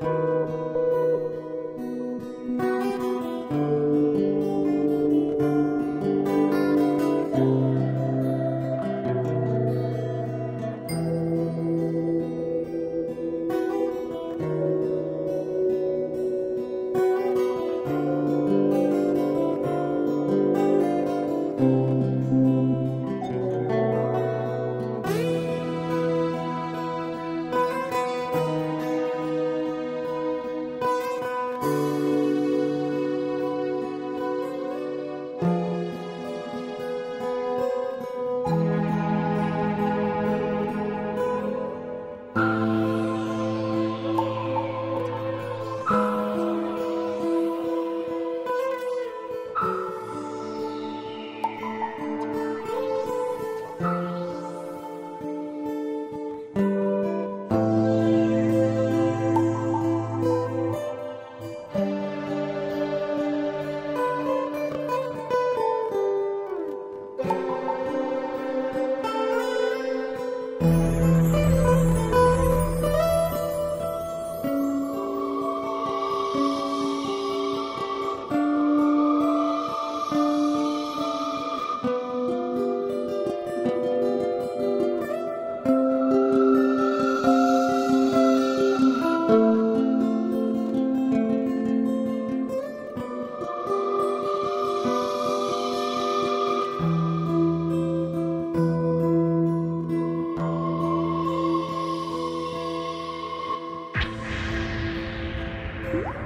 Música Thank.